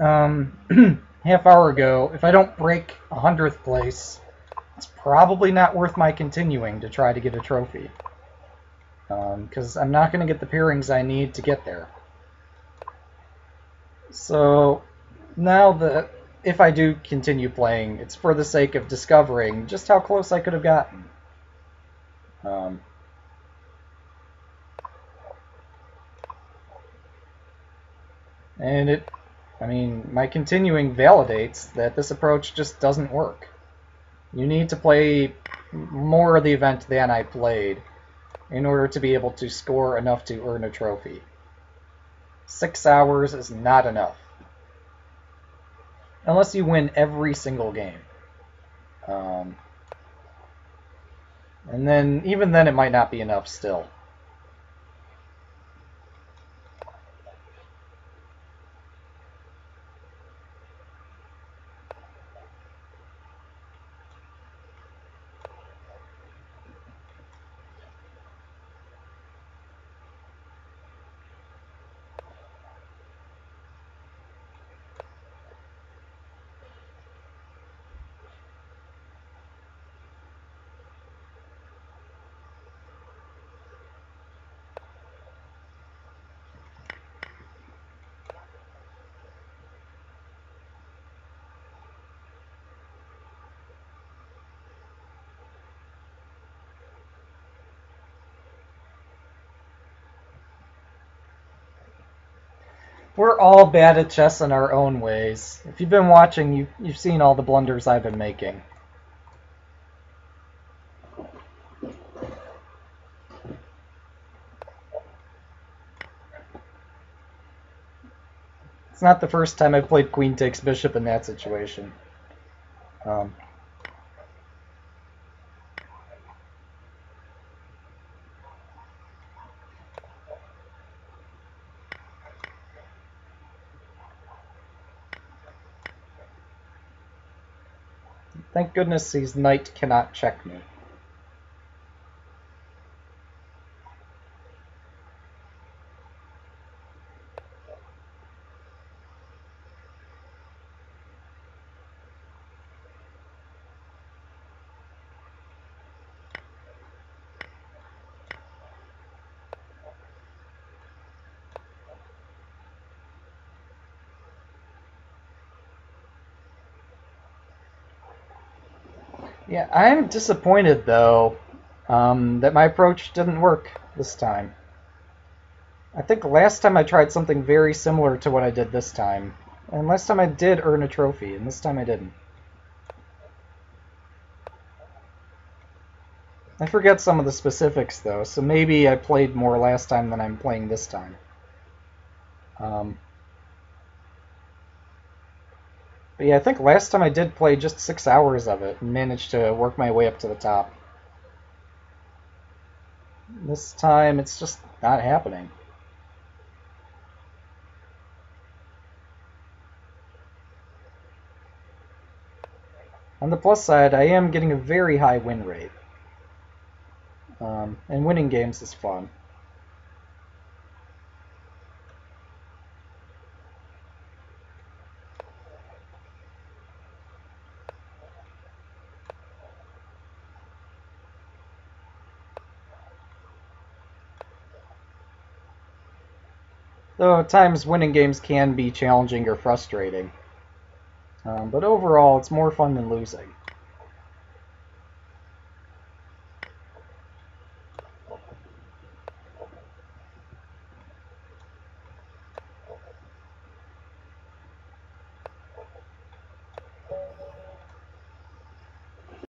um, half hour ago, if I don't break a hundredth place, it's probably not worth my continuing to try to get a trophy. Because um, I'm not going to get the pairings I need to get there. So now that if I do continue playing, it's for the sake of discovering just how close I could have gotten. Um, and it, I mean, my continuing validates that this approach just doesn't work. You need to play more of the event than I played in order to be able to score enough to earn a trophy. Six hours is not enough unless you win every single game. Um, and then, even then, it might not be enough still. We're all bad at chess in our own ways. If you've been watching, you, you've seen all the blunders I've been making. It's not the first time I've played queen takes bishop in that situation. Um, Thank goodness his knight cannot check me. Yeah, I'm disappointed though um, that my approach didn't work this time. I think last time I tried something very similar to what I did this time. And last time I did earn a trophy, and this time I didn't. I forget some of the specifics though, so maybe I played more last time than I'm playing this time. Um, But yeah, I think last time I did play just six hours of it and managed to work my way up to the top. This time it's just not happening. On the plus side, I am getting a very high win rate. Um, and winning games is fun. Though at times winning games can be challenging or frustrating. Um, but overall, it's more fun than losing.